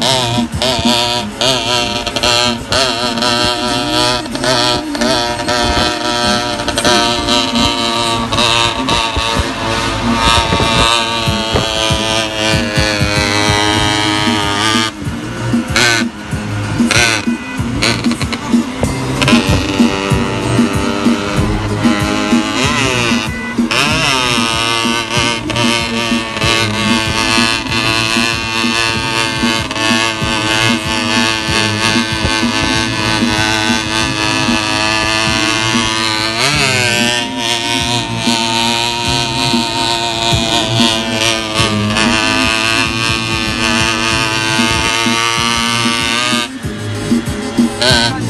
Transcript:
ha ha ha 嗯。